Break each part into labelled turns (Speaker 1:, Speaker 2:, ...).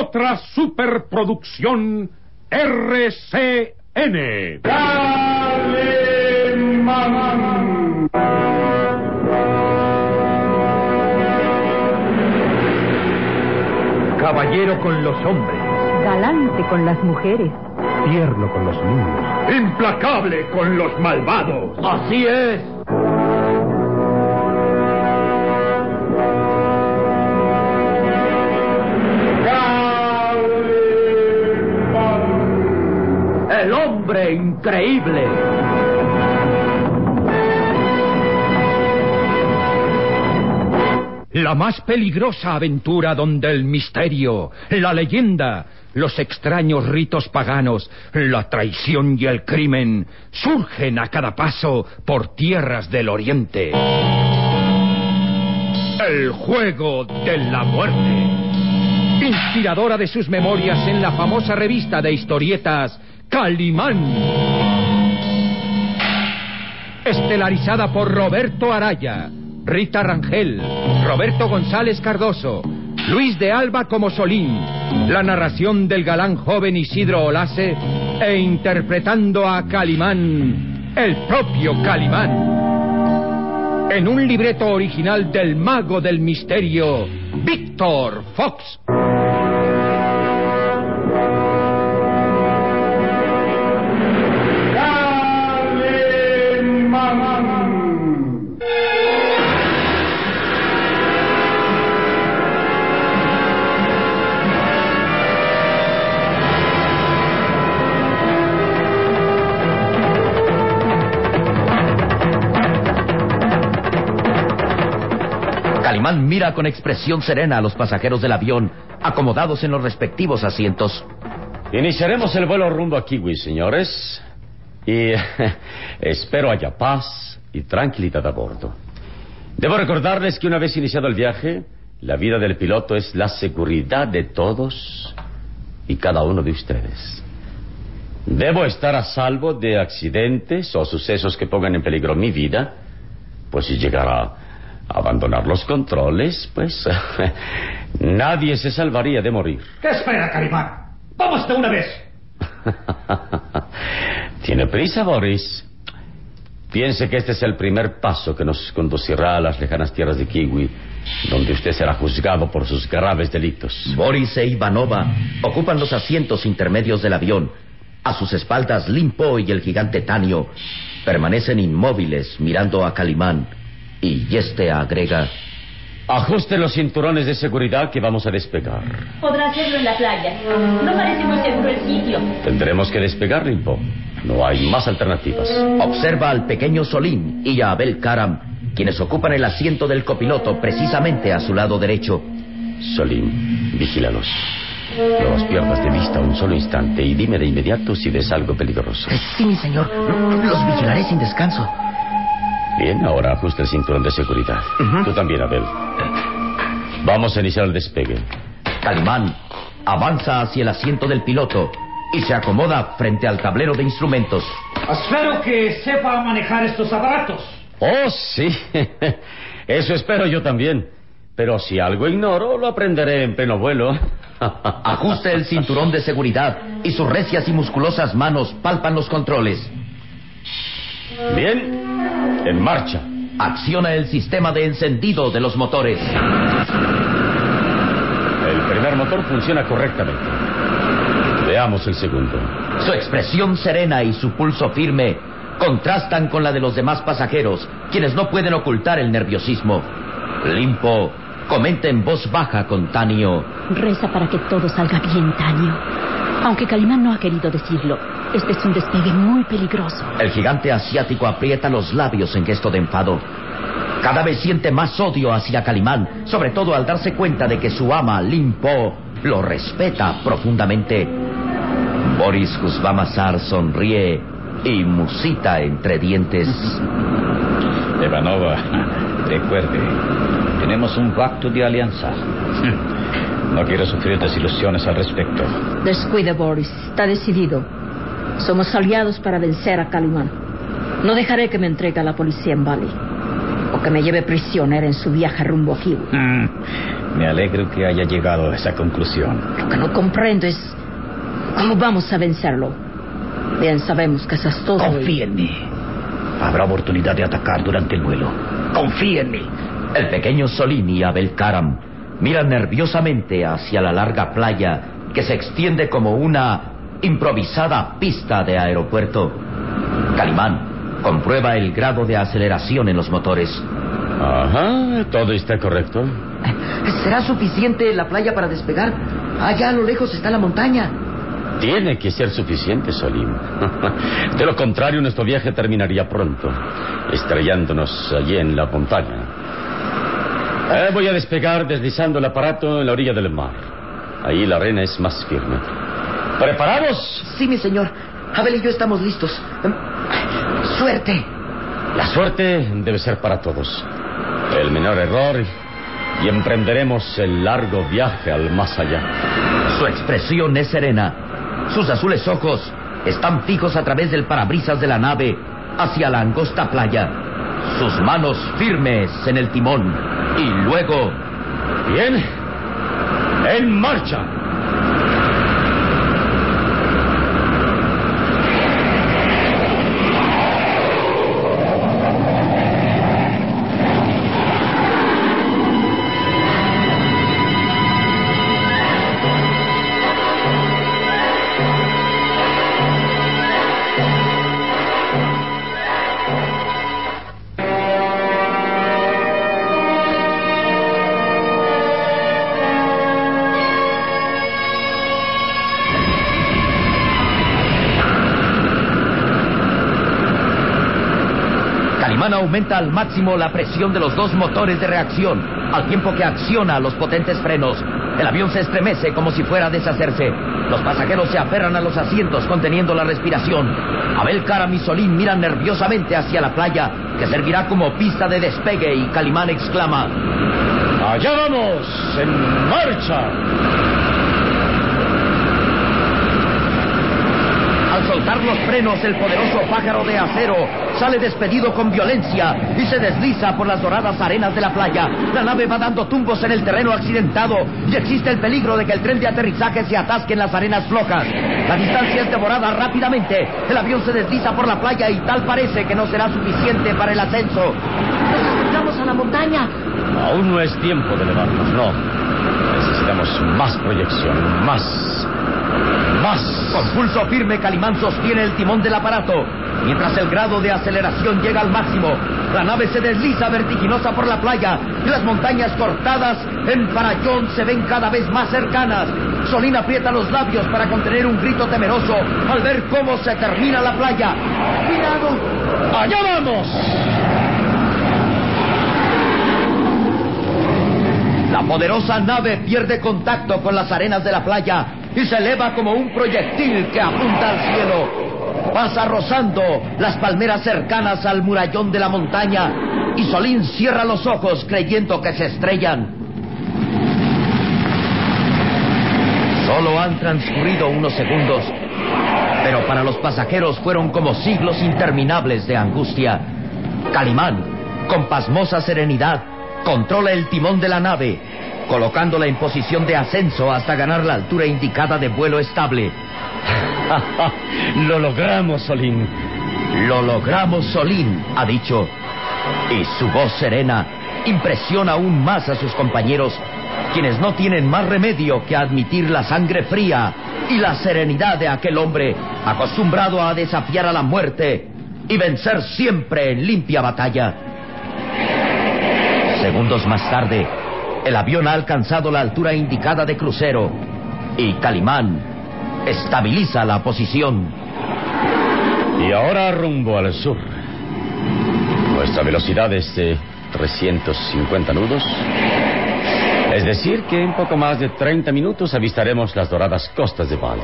Speaker 1: otra superproducción RCN.
Speaker 2: Caballero con los hombres,
Speaker 3: Galante con las mujeres.
Speaker 2: tierno con los niños.
Speaker 1: Implacable con los malvados.
Speaker 2: Así es. Increíble.
Speaker 4: La más peligrosa aventura donde el misterio, la leyenda, los extraños ritos paganos, la traición y el crimen surgen a cada paso por tierras del oriente. El juego de la muerte. Inspiradora de sus memorias en la famosa revista de historietas Calimán. Estelarizada por Roberto Araya, Rita Rangel, Roberto González Cardoso, Luis de Alba como Solín, la narración del galán joven Isidro Olase e interpretando a Calimán, el propio Calimán. En un libreto original del mago del misterio, Víctor Fox.
Speaker 5: Mira con expresión serena a los pasajeros del avión, acomodados en los respectivos asientos.
Speaker 6: Iniciaremos el vuelo rumbo a Kiwi, señores. Y espero haya paz y tranquilidad a bordo. Debo recordarles que una vez iniciado el viaje, la vida del piloto es la seguridad de todos y cada uno de ustedes. Debo estar a salvo de accidentes o sucesos que pongan en peligro mi vida, pues si llegara abandonar los controles, pues nadie se salvaría de morir.
Speaker 2: ¿Qué espera, Calimán? ¡Vamos de una vez!
Speaker 6: Tiene prisa, Boris. Piense que este es el primer paso que nos conducirá a las lejanas tierras de Kiwi, donde usted será juzgado por sus graves delitos.
Speaker 5: Boris e Ivanova ocupan los asientos intermedios del avión. A sus espaldas, Limpo y el gigante Tanio permanecen inmóviles mirando a Calimán. Y este agrega...
Speaker 6: Ajuste los cinturones de seguridad que vamos a despegar.
Speaker 7: Podrá hacerlo en la playa. No parece muy seguro el sitio.
Speaker 6: Tendremos que despegar, Limpo. No hay más alternativas.
Speaker 5: Observa al pequeño Solín y a Abel Karam, quienes ocupan el asiento del copiloto precisamente a su lado derecho.
Speaker 6: Solín, vigílalos. No los pierdas de vista un solo instante y dime de inmediato si ves algo peligroso.
Speaker 5: Sí, mi señor. Los vigilaré sin descanso.
Speaker 6: Bien, ahora ajusta el cinturón de seguridad. Tú también, Abel. Vamos a iniciar el despegue.
Speaker 5: Calimán avanza hacia el asiento del piloto y se acomoda frente al tablero de instrumentos.
Speaker 2: Espero que sepa manejar estos aparatos.
Speaker 6: Oh, sí. Eso espero yo también. Pero si algo ignoro, lo aprenderé en pleno vuelo.
Speaker 5: Ajusta el cinturón de seguridad y sus recias y musculosas manos palpan los controles.
Speaker 6: Bien, en marcha.
Speaker 5: Acciona el sistema de encendido de los motores.
Speaker 6: El primer motor funciona correctamente. Veamos el segundo.
Speaker 5: Su expresión serena y su pulso firme contrastan con la de los demás pasajeros, quienes no pueden ocultar el nerviosismo. Limpo comenta en voz baja con Tanio.
Speaker 3: Reza para que todo salga bien, Tanio. Aunque Calimán no ha querido decirlo, este es un despegue muy peligroso.
Speaker 5: El gigante asiático aprieta los labios en gesto de enfado. Cada vez siente más odio hacia Calimán, sobre todo al darse cuenta de que su ama, Limpo, lo respeta profundamente. Boris Kuzbamasar sonríe y musita entre dientes.
Speaker 8: Ivanova, recuerde, tenemos un pacto de alianza. No quiero sufrir desilusiones al respecto.
Speaker 3: Descuide, Boris. Está decidido. Somos aliados para vencer a Calimán. No dejaré que me entregue a la policía en Bali.
Speaker 9: o que me lleve prisionera en su viaje rumbo a Kiwi.
Speaker 8: Mm, me alegro que haya llegado a esa conclusión.
Speaker 9: Lo que no comprendo es cómo vamos a vencerlo. Bien sabemos que es astuto. y-
Speaker 8: Confía en mí. Habrá oportunidad de atacar durante el vuelo. Confía en mí.
Speaker 5: El pequeño Solín y Abel Karam miran nerviosamente hacia la larga playa que se extiende como una improvisada pista de aeropuerto. Calimán comprueba el grado de aceleración en los motores.
Speaker 6: Ajá, todo está correcto.
Speaker 5: ¿Será suficiente la playa para despegar? Allá a lo lejos está la montaña.
Speaker 6: Tiene que ser suficiente, Solim. De lo contrario, nuestro viaje terminaría pronto, estrellándonos allí en la montaña. Eh, voy a despegar deslizando el aparato en la orilla del mar. Ahí la arena es más firme. ¿Preparados?
Speaker 5: Sí, mi señor. Abel y yo estamos listos. Em, Suerte.
Speaker 6: La suerte debe ser para todos. El menor error y emprenderemos el largo viaje al más allá.
Speaker 5: Su expresión es serena. Sus azules ojos están fijos a través del parabrisas de la nave hacia la angosta playa. Sus manos firmes en el timón. Y luego...
Speaker 6: Bien. En marcha.
Speaker 5: Aumenta al máximo la presión de los dos motores de reacción, al tiempo que acciona los potentes frenos. El avión se estremece como si fuera a deshacerse. Los pasajeros se aferran a los asientos conteniendo la respiración. Abel Karam y Solín miran nerviosamente hacia la playa, que servirá como pista de despegue, y Calimán exclama...
Speaker 6: Allá vamos. En marcha.
Speaker 5: Al soltar los frenos, el poderoso pájaro de acero sale despedido con violencia y se desliza por las doradas arenas de la playa. La nave va dando tumbos en el terreno accidentado y existe el peligro de que el tren de aterrizaje se atasque en las arenas flojas. La distancia es devorada rápidamente. El avión se desliza por la playa y tal parece que no será suficiente para el ascenso. ¡Nos acercamos a la montaña!
Speaker 6: Aún no es tiempo de elevarnos, no. Necesitamos más proyección, más. Más.
Speaker 5: Con pulso firme, Calimán sostiene el timón del aparato. Mientras el grado de aceleración llega al máximo, la nave se desliza vertiginosa por la playa y las montañas cortadas en farallón se ven cada vez más cercanas. Solín aprieta los labios para contener un grito temeroso al ver cómo se termina la playa. ¡Cuidado!
Speaker 6: ¡Allá vamos!
Speaker 5: La poderosa nave pierde contacto con las arenas de la playa y se eleva como un proyectil que apunta al cielo. Pasa rozando las palmeras cercanas al murallón de la montaña y Solín cierra los ojos creyendo que se estrellan. Solo han transcurrido unos segundos, pero para los pasajeros fueron como siglos interminables de angustia. Calimán, con pasmosa serenidad, controla el timón de la nave, colocándola en posición de ascenso hasta ganar la altura indicada de vuelo estable.
Speaker 6: Lo logramos, Solín.
Speaker 5: Lo logramos, Solín, ha dicho. Y su voz serena impresiona aún más a sus compañeros, quienes no tienen más remedio que admitir la sangre fría y la serenidad de aquel hombre acostumbrado a desafiar a la muerte y vencer siempre en limpia batalla. Segundos más tarde, el avión ha alcanzado la altura indicada de crucero y Calimán estabiliza la posición.
Speaker 6: Y ahora rumbo al sur. Nuestra velocidad es de 350 nudos. Es decir, que en poco más de 30 minutos avistaremos las doradas costas de Bali.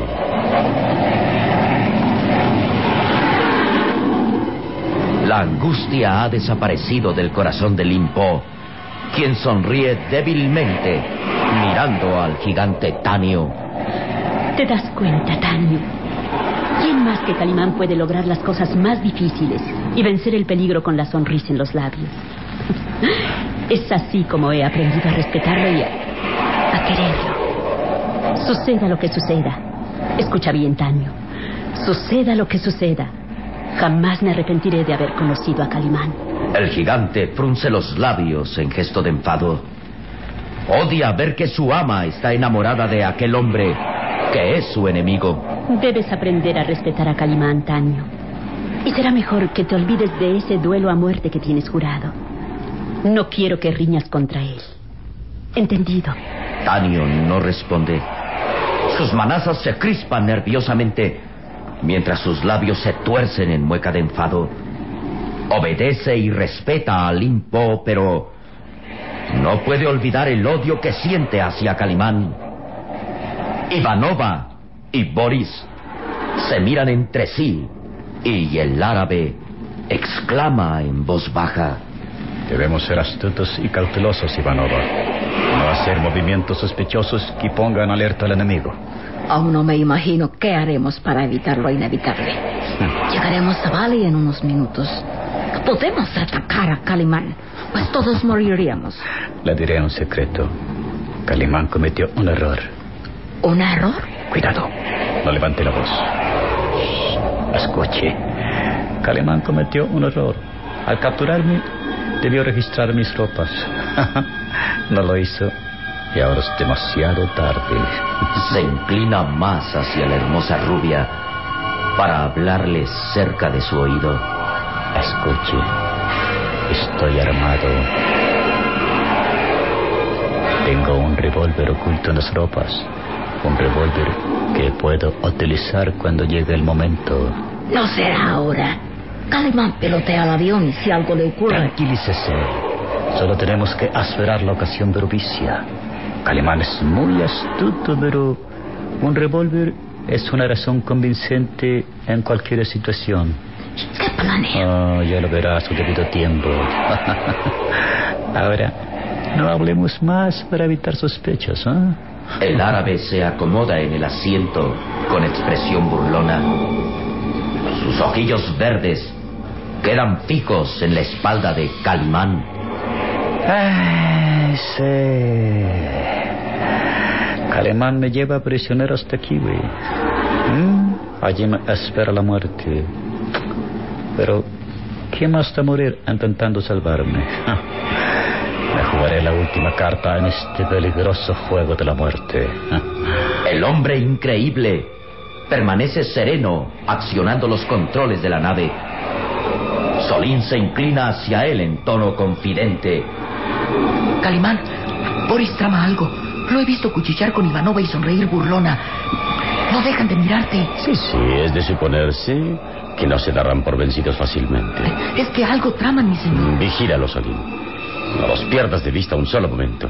Speaker 5: La angustia ha desaparecido del corazón de Limpo, quien sonríe débilmente mirando al gigante Tanio.
Speaker 3: ¿Te das cuenta, Tanio? ¿Quién más que Calimán puede lograr las cosas más difíciles y vencer el peligro con la sonrisa en los labios? Es así como he aprendido a respetarlo y a, quererlo. Suceda lo que suceda. Escucha bien, Tanio. Suceda lo que suceda. Jamás me arrepentiré de haber conocido a Calimán.
Speaker 5: El gigante frunce los labios en gesto de enfado. Odia ver que su ama está enamorada de aquel hombre que es su enemigo.
Speaker 3: Debes aprender a respetar a Calimán, Tanio. Y será mejor que te olvides de ese duelo a muerte que tienes jurado. No quiero que riñas contra él. ¿Entendido?
Speaker 5: Tanio no responde. Sus manazas se crispan nerviosamente mientras sus labios se tuercen en mueca de enfado. Obedece y respeta a Limpo, pero no puede olvidar el odio que siente hacia Calimán. Ivanova y Boris se miran entre sí y el árabe exclama en voz baja.
Speaker 8: Debemos ser astutos y cautelosos, Ivanova. No hacer movimientos sospechosos que pongan alerta al enemigo.
Speaker 9: Aún no me imagino qué haremos para evitar lo inevitable. Llegaremos a Bali en unos minutos. Podemos atacar a Calimán, pues todos moriríamos.
Speaker 8: Le diré un secreto. Calimán cometió un error.
Speaker 9: ¿Un error?
Speaker 8: Cuidado, no levante la voz. Escuche. Calimán cometió un error. Al capturarme, debió registrar mis ropas. no lo hizo y ahora es demasiado tarde.
Speaker 5: Se inclina más hacia la hermosa rubia para hablarle cerca de su oído.
Speaker 8: Escuche, estoy armado. Tengo un revólver oculto en las ropas. Un revólver que puedo utilizar cuando llegue el momento.
Speaker 9: No será ahora. Calimán pelotea el avión y si algo le ocurre...
Speaker 8: Tranquilícese. Solo tenemos que esperar la ocasión propicia. Calimán es muy astuto, pero un revólver es una razón convincente en cualquier situación.
Speaker 9: ¿Qué planea?
Speaker 8: Oh, ya lo verá a su debido tiempo. Ahora, no hablemos más para evitar sospechas, ¿eh?
Speaker 5: El árabe se acomoda en el asiento con expresión burlona. Sus ojillos verdes quedan fijos en la espalda de Calimán.
Speaker 8: Ay, sí. Calimán me lleva prisionero hasta aquí, güey. ¿Mm? Allí me espera la muerte. Pero, ¿quién más está a morir intentando salvarme? Me jugaré la última carta en este peligroso juego de la muerte.
Speaker 5: El hombre increíble permanece sereno accionando los controles de la nave. Solín se inclina hacia él en tono confidente.
Speaker 10: Calimán, Boris trama algo. Lo he visto cuchillar con Ivanova y sonreír burlona. No dejan de mirarte.
Speaker 6: Sí, sí, es de suponerse que no se darán por vencidos fácilmente.
Speaker 10: Es que algo traman, mi señor.
Speaker 6: Vigílalos, Solín. No los pierdas de vista un solo momento.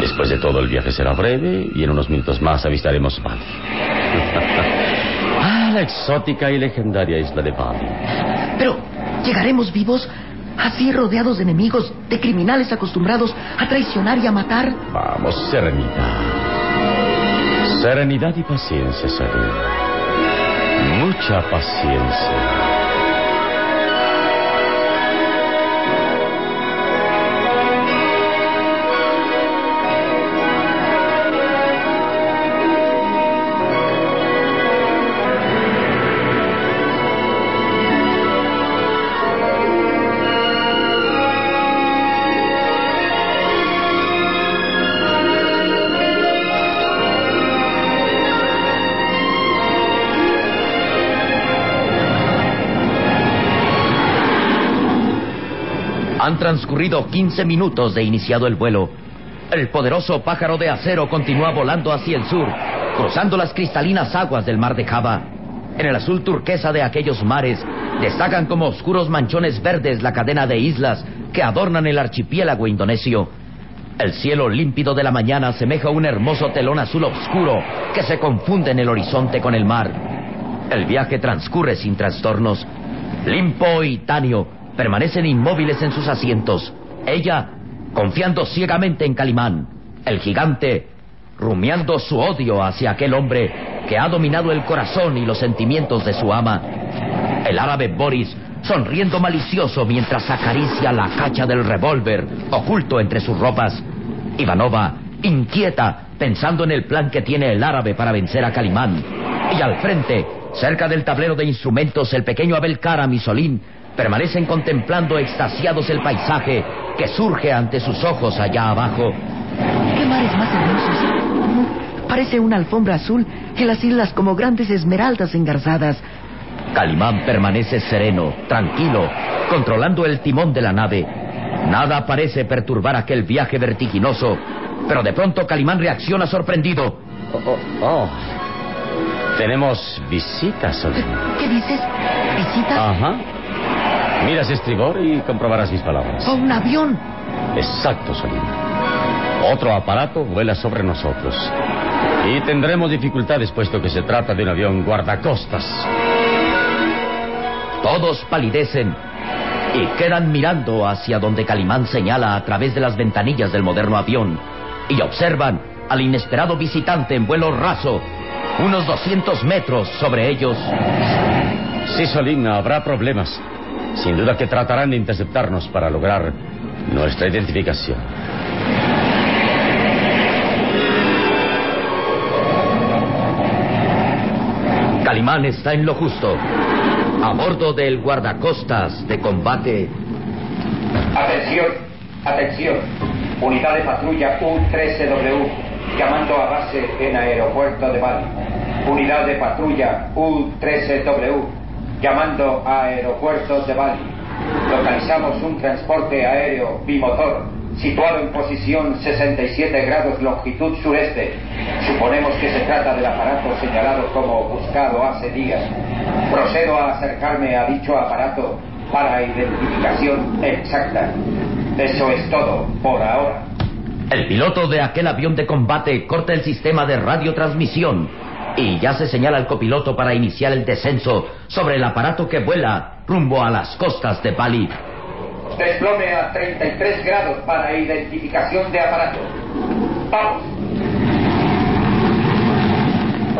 Speaker 6: Después de todo, el viaje será breve y en unos minutos más avistaremos Bali. ah, la exótica y legendaria isla de Bali.
Speaker 10: Pero, ¿llegaremos vivos? Así rodeados de enemigos, de criminales acostumbrados a traicionar y a matar.
Speaker 6: Vamos, serenidad. Serenidad y paciencia, Sarin. Mucha paciencia.
Speaker 5: Transcurrido 15 minutos de iniciado el vuelo. El poderoso pájaro de acero continúa volando hacia el sur, cruzando las cristalinas aguas del mar de Java. En el azul turquesa de aquellos mares destacan como oscuros manchones verdes la cadena de islas que adornan el archipiélago indonesio. El cielo límpido de la mañana asemeja un hermoso telón azul oscuro que se confunde en el horizonte con el mar. El viaje transcurre sin trastornos. Limpo y Tanio permanecen inmóviles en sus asientos. Ella, confiando ciegamente en Calimán. El gigante, rumiando su odio hacia aquel hombre que ha dominado el corazón y los sentimientos de su ama. El árabe Boris sonriendo malicioso mientras acaricia la cacha del revólver oculto entre sus ropas. Ivanova, inquieta, pensando en el plan que tiene el árabe para vencer a Calimán. Y al frente, cerca del tablero de instrumentos, el pequeño Abel Karam y Solín permanecen contemplando extasiados el paisaje que surge ante sus ojos allá abajo.
Speaker 10: ¡Qué mares más hermosos! Parece una alfombra azul en las islas como grandes esmeraldas engarzadas.
Speaker 5: Calimán permanece sereno, tranquilo, controlando el timón de la nave. Nada parece perturbar aquel viaje vertiginoso, pero de pronto Calimán reacciona sorprendido.
Speaker 6: Oh, oh, oh. Tenemos visitas, Solín.
Speaker 10: ¿Qué dices? ¿Visitas?
Speaker 6: Ajá. Miras estribor y comprobarás mis palabras.
Speaker 10: ¡Oh, un avión!
Speaker 6: Exacto, Solín. Otro aparato vuela sobre nosotros. Y tendremos dificultades puesto que se trata de un avión guardacostas.
Speaker 5: Todos palidecen y quedan mirando hacia donde Calimán señala a través de las ventanillas del moderno avión y observan al inesperado visitante en vuelo raso, unos 200 metros sobre ellos.
Speaker 6: Sí, Solín, habrá problemas. Sin duda que tratarán de interceptarnos para lograr nuestra identificación.
Speaker 5: Calimán está en lo justo. A bordo del guardacostas de combate.
Speaker 11: Atención, atención. Unidad de patrulla U-13W, llamando a base en aeropuerto de Bali. Unidad de patrulla U-13W, llamando a aeropuerto de Bali. Localizamos un transporte aéreo bimotor situado en posición 67 grados longitud sureste. Suponemos que se trata del aparato señalado como buscado hace días. Procedo a acercarme a dicho aparato para identificación exacta. Eso es todo por ahora.
Speaker 5: El piloto de aquel avión de combate corta el sistema de radiotransmisión y ya se señala al copiloto para iniciar el descenso sobre el aparato que vuela rumbo a las costas de Bali.
Speaker 11: Desplome a 33 grados para identificación de aparato. Vamos.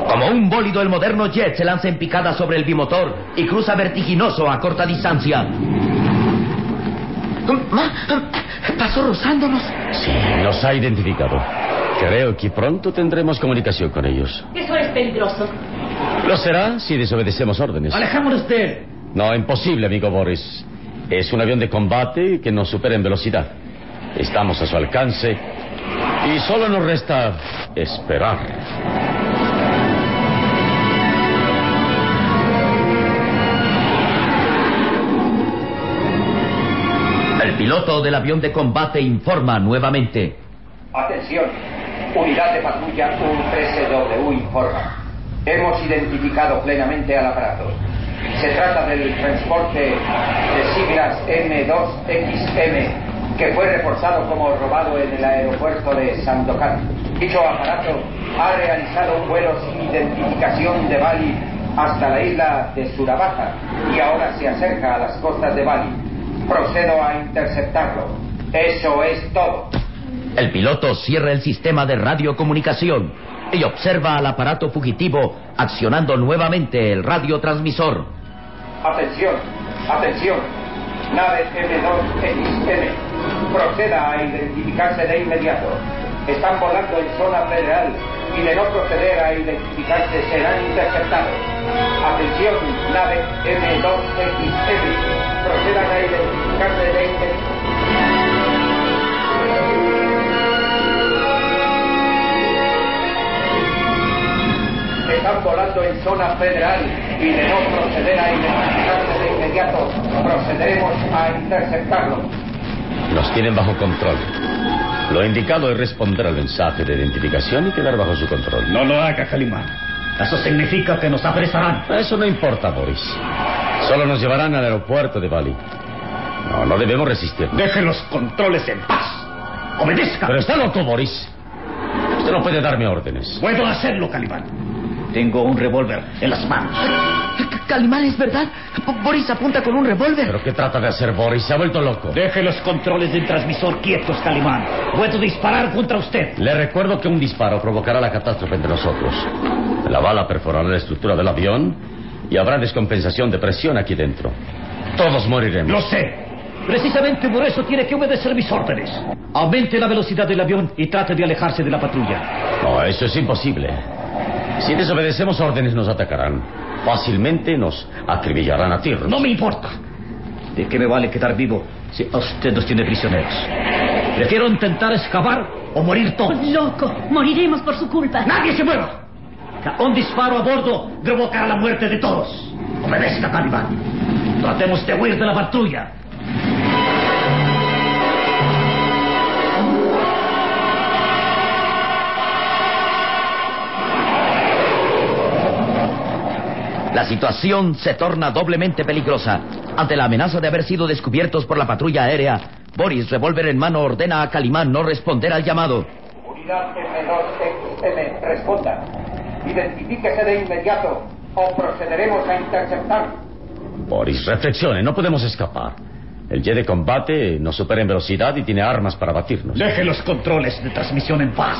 Speaker 5: Como un bólido, el moderno jet se lanza en picada sobre el bimotor y cruza vertiginoso a corta distancia.
Speaker 10: Pasó rozándonos.
Speaker 6: Sí, nos ha identificado. Creo que pronto tendremos comunicación con ellos.
Speaker 7: Eso es peligroso.
Speaker 6: Lo será si desobedecemos órdenes.
Speaker 2: Alejámonos de él.
Speaker 6: No, imposible, amigo Boris. Es un avión de combate que nos supera en velocidad. Estamos a su alcance y solo nos resta esperar.
Speaker 5: El piloto del avión de combate informa nuevamente.
Speaker 11: Atención. Unidad de patrulla U-13W informa. Hemos identificado plenamente al aparato. Se trata del transporte de siglas M2XM que fue reforzado como robado en el aeropuerto de Sandokan. Dicho aparato ha realizado un vuelo sin identificación de Bali hasta la isla de Surabaya y ahora se acerca a las costas de Bali. Procedo a interceptarlo. Eso es todo.
Speaker 5: El piloto cierra el sistema de radiocomunicación y observa al aparato fugitivo accionando nuevamente el radiotransmisor.
Speaker 11: Atención, atención. Nave M2XM. Proceda a identificarse de inmediato. Están volando en zona federal y de no proceder a identificarse serán interceptados. Atención, nave M2XM. Procedan a zona federal y de no proceder a identificarse de inmediato, procederemos a interceptarlo.
Speaker 6: Nos tienen bajo control. Lo indicado es responder al mensaje de identificación y quedar bajo su control.
Speaker 2: No lo haga, Calimán. Eso significa que nos apresarán.
Speaker 6: Eso no importa, Boris. Solo nos llevarán al aeropuerto de Bali. No, no debemos resistir.
Speaker 2: Deje los controles en paz. Obedezca.
Speaker 6: Pero está loco, Boris. Usted no puede darme órdenes.
Speaker 2: Puedo hacerlo, Calimán. Tengo un revólver en las manos.
Speaker 10: Calimán, ¿es verdad? Boris apunta con un revólver.
Speaker 6: ¿Pero qué trata de hacer Boris? Se ha vuelto loco.
Speaker 2: Deje los controles del transmisor quietos, Calimán. Puedo disparar contra usted.
Speaker 6: Le recuerdo que un disparo provocará la catástrofe entre nosotros. La bala perforará la estructura del avión y habrá descompensación de presión aquí dentro. Todos moriremos.
Speaker 2: Lo sé. Precisamente por eso tiene que obedecer mis órdenes. Aumente la velocidad del avión y trate de alejarse de la patrulla.
Speaker 6: No, eso es imposible. Si desobedecemos órdenes nos atacarán. Fácilmente nos acribillarán a tiros.
Speaker 2: No me importa. ¿De qué me vale quedar vivo si a usted nos tiene prisioneros? Prefiero intentar escapar o morir todos.
Speaker 3: Loco, moriremos por su culpa.
Speaker 2: ¡Nadie se mueva! Un disparo a bordo provocará la muerte de todos. Obedezca, Calimán. Tratemos de huir de la patrulla.
Speaker 5: La situación se torna doblemente peligrosa. Ante la amenaza de haber sido descubiertos por la patrulla aérea, Boris, revólver en mano, ordena a Calimán no responder al llamado.
Speaker 11: Unidad M2XM, responda. Identifíquese de inmediato o procederemos a interceptar.
Speaker 6: Boris, reflexione, no podemos escapar. El jet de combate nos supera en velocidad y tiene armas para batirnos.
Speaker 2: Deje los controles de transmisión en paz.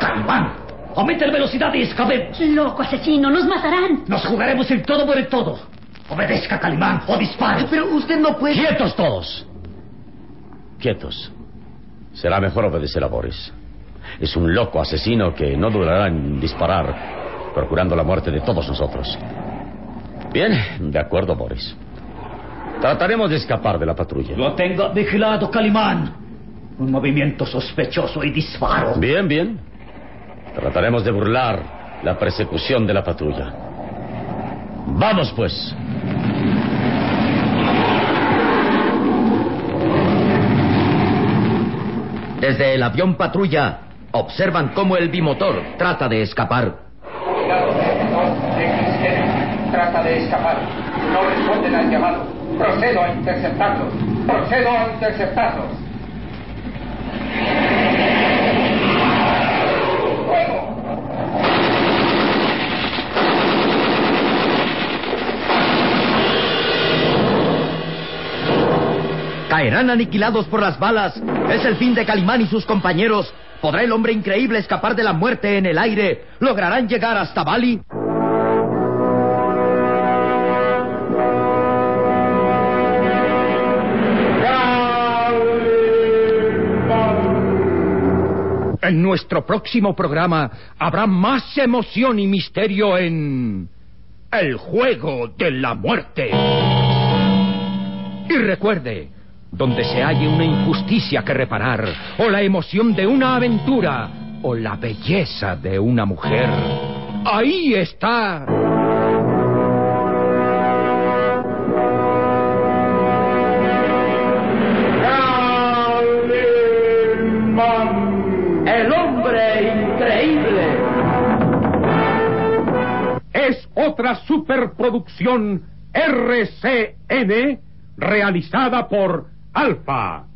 Speaker 2: Calimán, aumente la velocidad y escapemos.
Speaker 3: Loco asesino, nos matarán.
Speaker 2: Nos jugaremos el todo por el todo. Obedezca, Calimán, o dispare.
Speaker 10: Pero usted no puede...
Speaker 6: ¡Quietos todos! Quietos. Será mejor obedecer a Boris. Es un loco asesino que no durará en disparar, procurando la muerte de todos nosotros. Bien, de acuerdo, Boris. Trataremos de escapar de la patrulla.
Speaker 2: Lo tengo vigilado, Calimán. Un movimiento sospechoso y disparo.
Speaker 6: Bien, bien. Trataremos de burlar la persecución de la patrulla. Vamos, pues.
Speaker 5: Desde el avión patrulla, observan cómo el bimotor trata de escapar.
Speaker 11: Unidad M2XM, trata de escapar. No responden al llamado. Procedo a interceptarlos. Procedo a interceptarlos.
Speaker 5: Caerán aniquilados por las balas. Es el fin de Calimán y sus compañeros. ¿Podrá el hombre increíble escapar de la muerte en el aire? ¿Lograrán llegar hasta Bali?
Speaker 4: En nuestro próximo programa habrá más emoción y misterio en... El juego de la muerte. Y recuerde, donde se halle una injusticia que reparar, o la emoción de una aventura, o la belleza de una mujer, ahí está.
Speaker 10: El hombre increíble.
Speaker 1: Es otra superproducción RCN realizada por Alfa.